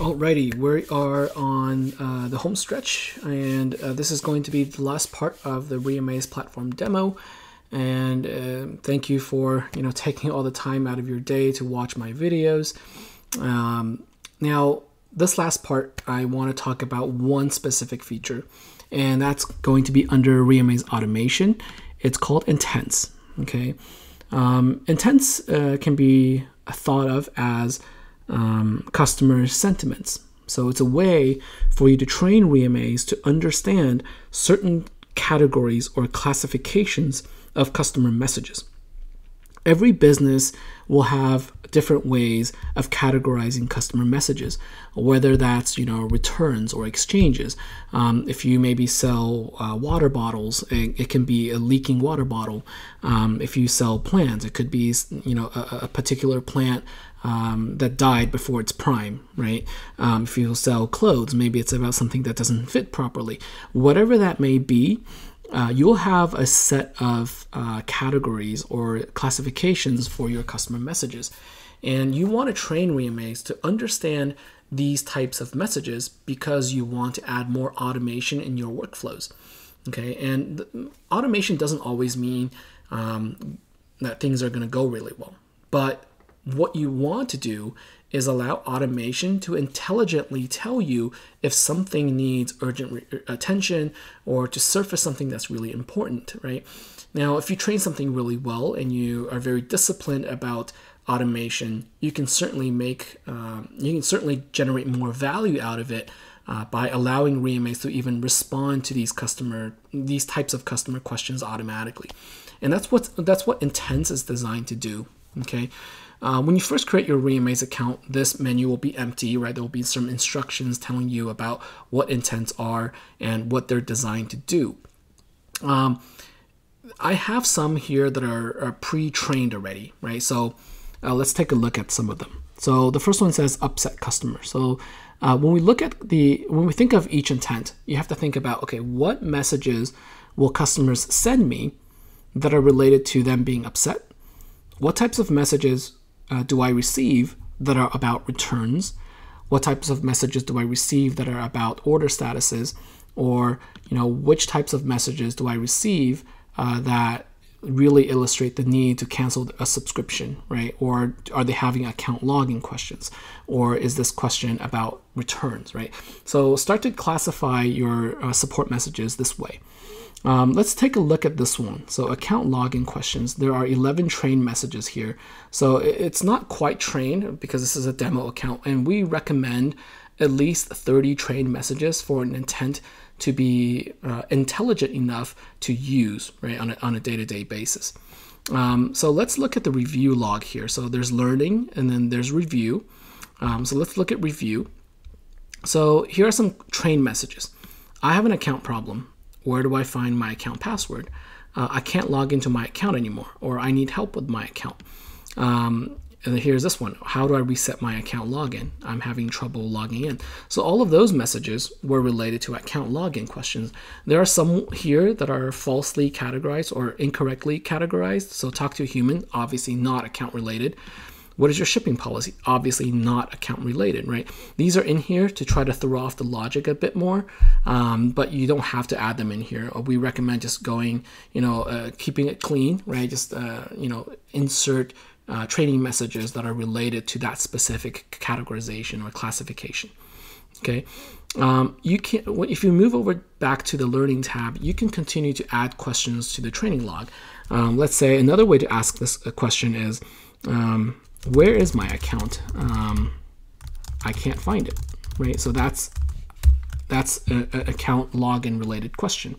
Alrighty, we are on uh, the home stretch, and uh, this is going to be the last part of the Reamaze platform demo. And uh, thank you for you know taking all the time out of your day to watch my videos. Um, now, this last part, I want to talk about one specific feature, and that's going to be under Reamaze automation. It's called Intents. Okay, um, intents uh, can be thought of as um, customer sentiments. So it's a way for you to train Reamaze to understand certain categories or classifications of customer messages. Every business will have different ways of categorizing customer messages, whether that's you know returns or exchanges. Um, if you maybe sell uh, water bottles, it, it, can be a leaking water bottle. Um, if you sell plants, it could be you know a, a particular plant um, that died before its prime, right? Um, if you sell clothes, maybe it's about something that doesn't fit properly. Whatever that may be, uh, you'll have a set of uh, categories or classifications for your customer messages. And you want to train Reamaze to understand these types of messages because you want to add more automation in your workflows. Okay, and automation doesn't always mean um, that things are going to go really well, but what you want to do is allow automation to intelligently tell you if something needs urgent re- attention or to surface something that's really important, right? Now, if you train something really well and you are very disciplined about automation, you can certainly make, um, you can certainly generate more value out of it uh, by allowing Reamaze to even respond to these customer, these types of customer questions automatically, and that's what that's what Intents is designed to do. Okay, uh, when you first create your Reamaze account, this menu will be empty, right? There will be some instructions telling you about what intents are and what they're designed to do. Um, I have some here that are, are pre-trained already, right? So uh, let's take a look at some of them. So the first one says upset customer. So uh, when we look at the, when we think of each intent, you have to think about, okay, what messages will customers send me that are related to them being upset? What types of messages uh, do I receive that are about returns? What types of messages do I receive that are about order statuses? Or, you know, which types of messages do I receive uh, that really illustrate the need to cancel a subscription, right? Or are they having account login questions? Or is this question about returns, right? So start to classify your uh, support messages this way. Um, let's take a look at this one. So account login questions. There are 11 train messages here. So it's not quite trained because this is a demo account and we recommend at least 30 trained messages for an intent to be uh, intelligent enough to use right on a, day-to-day basis. Um, so let's look at the review log here. So there's learning and then there's review. Um, so let's look at review. So here are some train messages. I have an account problem. Where do I find my account password? Uh, I can't log into my account anymore, or I need help with my account. Um, and here's this one How do I reset my account login? I'm having trouble logging in. So, all of those messages were related to account login questions. There are some here that are falsely categorized or incorrectly categorized. So, talk to a human, obviously not account related. What is your shipping policy? Obviously, not account related, right? These are in here to try to throw off the logic a bit more, um, but you don't have to add them in here. We recommend just going, you know, uh, keeping it clean, right? Just, uh, you know, insert uh, training messages that are related to that specific categorization or classification. Okay, um, you can if you move over back to the learning tab, you can continue to add questions to the training log. Um, let's say another way to ask this question is, um, where is my account? Um, I can't find it, right? So that's that's an account login related question.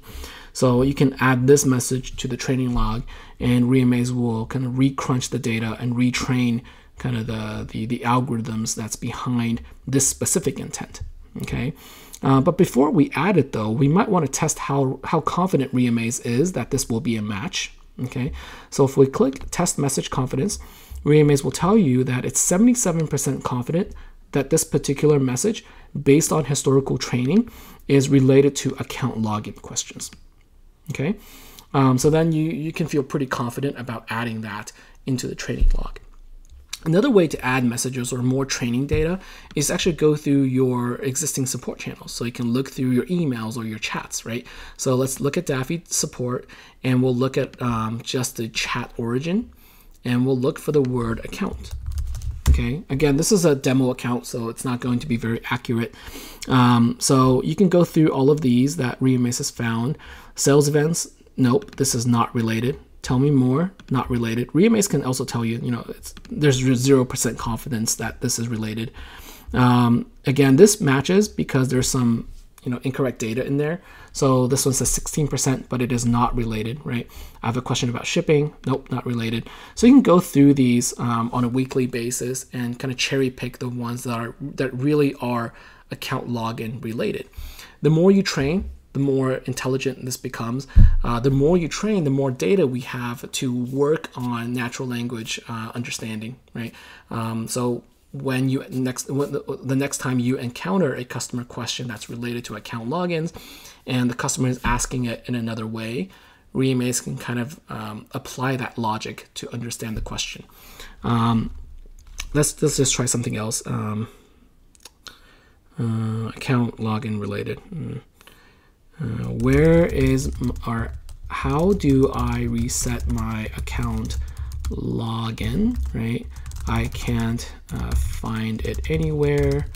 So you can add this message to the training log, and Reamaze will kind of recrunch the data and retrain kind of the, the, the algorithms that's behind this specific intent. Okay. Uh, but before we add it, though, we might want to test how, how confident Reamaze is that this will be a match. Okay. So if we click test message confidence, Reamaze will tell you that it's 77% confident that this particular message, based on historical training, is related to account login questions. Okay, um, so then you, you can feel pretty confident about adding that into the training log. Another way to add messages or more training data is actually go through your existing support channels. So you can look through your emails or your chats, right? So let's look at Daffy support and we'll look at um, just the chat origin and we'll look for the word account. Okay, again, this is a demo account, so it's not going to be very accurate. Um, so you can go through all of these that Reamaze has found. Sales events, nope, this is not related. Tell me more, not related. Reamaze can also tell you, you know, there's 0% confidence that this is related. Um, again, this matches because there's some, you know, incorrect data in there. So this one says 16%, but it is not related, right? I have a question about shipping. Nope, not related. So you can go through these um, on a weekly basis and kind of cherry pick the ones that are that really are account login related. The more you train, the more intelligent this becomes. Uh, the more you train, the more data we have to work on natural language uh, understanding, right? Um, so when you next when the, the, next time you encounter a customer question that's related to account logins, and the customer is asking it in another way, Reamaze can kind of um, apply that logic to understand the question. Um, let's let's just try something else. Um, uh, account login related. Mm. Uh, where is our, how do I reset my account login, right? I can't uh, find it anywhere.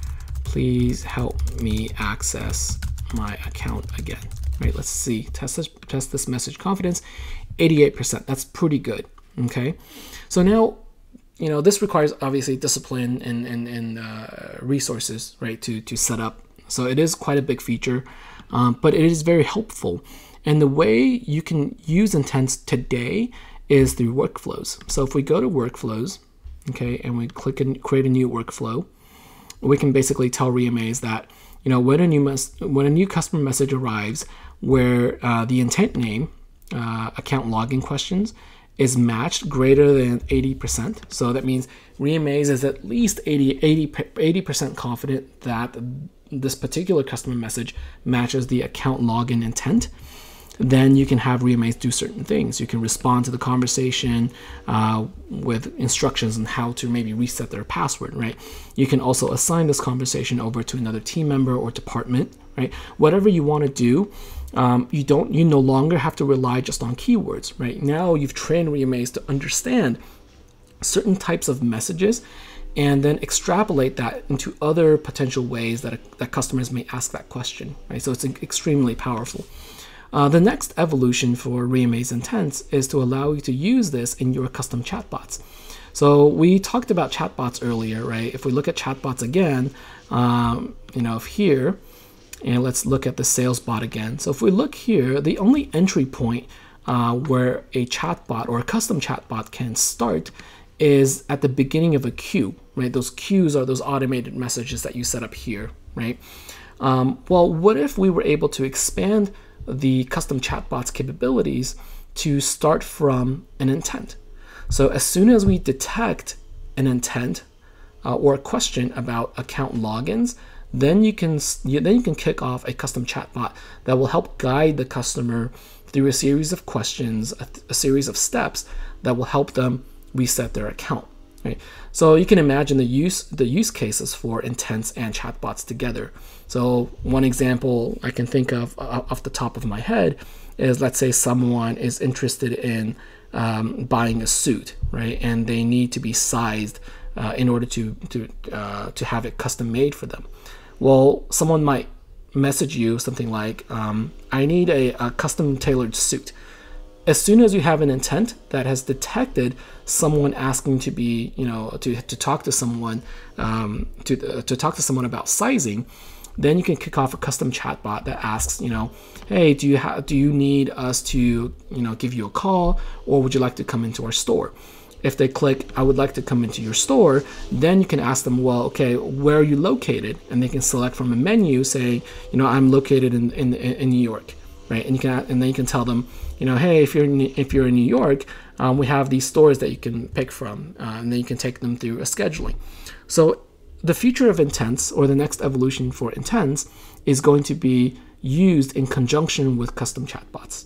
Please help me access my account again, right? Let's see, test this, test this message confidence, 88%, that's pretty good, okay? So now, you know, this requires obviously discipline and, and, and uh, resources, right, to, to set up. So it is quite a big feature um, but it is very helpful. And the way you can use intents today is through workflows. So if we go to workflows, okay, and we click and create a new workflow, we can basically tell Reamaze that you know when a new mes- when a new customer message arrives where uh, the intent name uh, account login questions is matched greater than 80%. So that means Reamaze is at least 80, 80, 80% confident that this particular customer message matches the account login intent, then you can have Reamaze do certain things. You can respond to the conversation uh, with instructions on how to maybe reset their password, right? You can also assign this conversation over to another team member or department, right? Whatever you want to do, um, you don't. You no longer have to rely just on keywords, right? Now you've trained Reamaze to understand certain types of messages and then extrapolate that into other potential ways that, that customers may ask that question. Right? So it's extremely powerful. Uh, the next evolution for Reamaze Intents is to allow you to use this in your custom chatbots. So we talked about chatbots earlier, right? If we look at chatbots again, um, you know, here, and let's look at the sales bot again. So if we look here, the only entry point uh, where a chatbot or a custom chatbot can start is at the beginning of a queue, right? Those queues are those automated messages that you set up here, right? Um, well, what if we were able to expand the custom chatbot's capabilities to start from an intent? So as soon as we detect an intent uh, or a question about account logins, then you can then you can kick off a custom chatbot that will help guide the customer through a series of questions, a, a series of steps that will help them reset their account. Right? So you can imagine the use the use cases for intents and chatbots together. So one example I can think of uh, off the top of my head is let's say someone is interested in um, buying a suit, right? And they need to be sized uh, in order to to uh, to have it custom made for them. Well, someone might message you something like, um, "I need a, a custom tailored suit." As soon as you have an intent that has detected someone asking to be, you know, to, to talk to someone, um, to, uh, to talk to someone about sizing, then you can kick off a custom chatbot that asks, you know, hey, do you have, do you need us to, you know, give you a call, or would you like to come into our store? If they click, I would like to come into your store, then you can ask them, well, okay, where are you located? And they can select from a menu saying, you know, I'm located in, in, in New York right? And you can and then you can tell them, you know, hey, if you're in, if you're in New York, um, we have these stores that you can pick from, uh, and then you can take them through a scheduling. So the future of intents, or the next evolution for intents, is going to be used in conjunction with custom chatbots.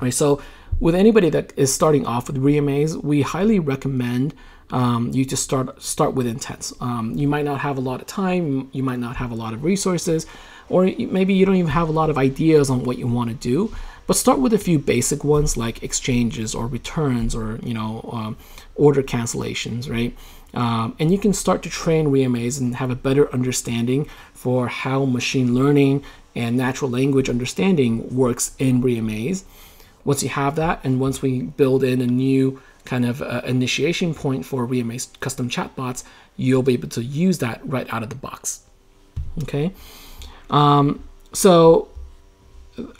Right. So with anybody that is starting off with Reamaze, we highly recommend um, you just start start with intents. Um, you might not have a lot of time, you might not have a lot of resources, or maybe you don't even have a lot of ideas on what you want to do. But start with a few basic ones like exchanges or returns or you know um, order cancellations, right? Um, and you can start to train ReaMaze and have a better understanding for how machine learning and natural language understanding works in ReaMaze. Once you have that, and once we build in a new kind of uh, initiation point for ReaMaze custom chatbots, you'll be able to use that right out of the box. Okay. Um, so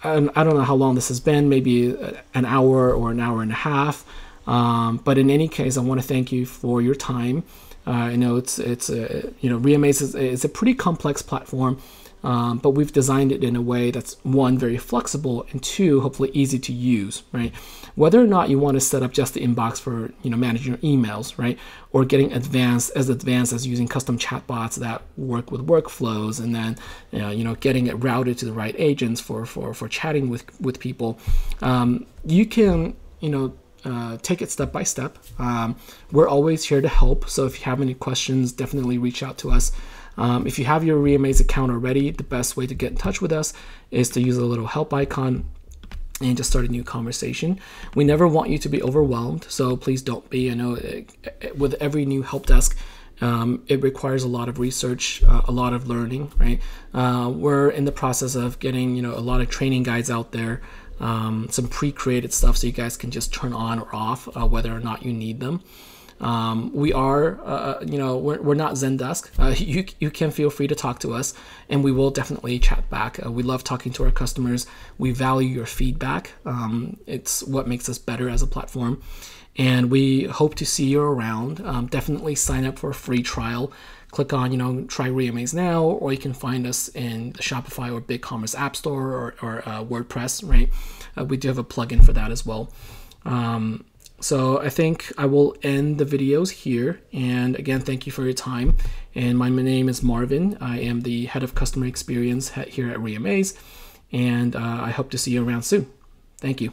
I don't know how long this has been, maybe an hour or an hour and a half. Um, but in any case, I want to thank you for your time. Uh, I know it's it's a, you know ReaMaze is, is a pretty complex platform, um, but we've designed it in a way that's one very flexible and two hopefully easy to use. Right, whether or not you want to set up just the inbox for you know managing your emails, right, or getting advanced as advanced as using custom chatbots that work with workflows, and then you know, you know getting it routed to the right agents for for for chatting with with people, um, you can you know uh, take it step by step. Um, we're always here to help. So if you have any questions, definitely reach out to us. Um, if you have your ReaMaze account already, the best way to get in touch with us is to use a little help icon and just start a new conversation. We never want you to be overwhelmed, so please don't be. I know it, uh, it, uh, with every new help desk, um, it requires a lot of research, uh, a lot of learning, right? Uh, we're in the process of getting, you know, a lot of training guides out there um, some pre-created stuff so you guys can just turn on or off uh, whether or not you need them. Um, we are, uh, uh you know, we're, we're not Zendesk. Uh, you, you can feel free to talk to us and we will definitely chat back. Uh, we love talking to our customers. We value your feedback. Um, it's what makes us better as a platform. And we hope to see you around. Um, definitely sign up for a free trial click on, you know, try ReaMaze now, or you can find us in the Shopify or BigCommerce App Store or, or uh, WordPress, right? Uh, we do have a plugin for that as well. Um, so I think I will end the videos here. And again, thank you for your time. And my, name is Marvin. I am the head of customer experience here at ReaMaze. And uh, I hope to see you around soon. Thank you.